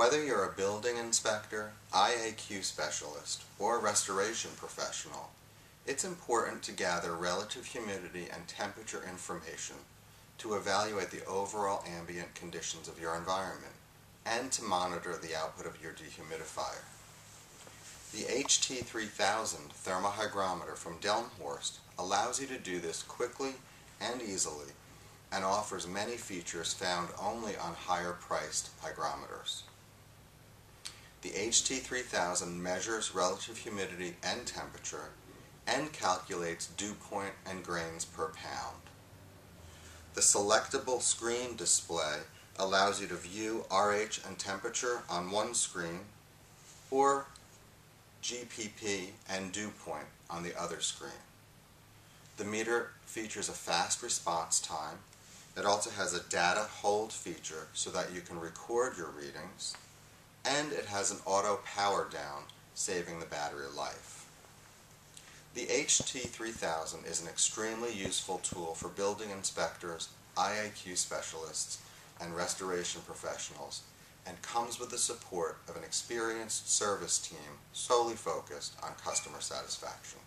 Whether you're a building inspector, IAQ specialist, or restoration professional, it's important to gather relative humidity and temperature information to evaluate the overall ambient conditions of your environment and to monitor the output of your dehumidifier. The HT3000 thermohygrometer from Delmhorst allows you to do this quickly and easily and offers many features found only on higher priced hygrometers. The HT3000 measures relative humidity and temperature and calculates dew point and grains per pound. The selectable screen display allows you to view RH and temperature on one screen or GPP and dew point on the other screen. The meter features a fast response time. It also has a data hold feature so that you can record your readings and it has an auto power down saving the battery life. The HT3000 is an extremely useful tool for building inspectors, IAQ specialists, and restoration professionals and comes with the support of an experienced service team solely focused on customer satisfaction.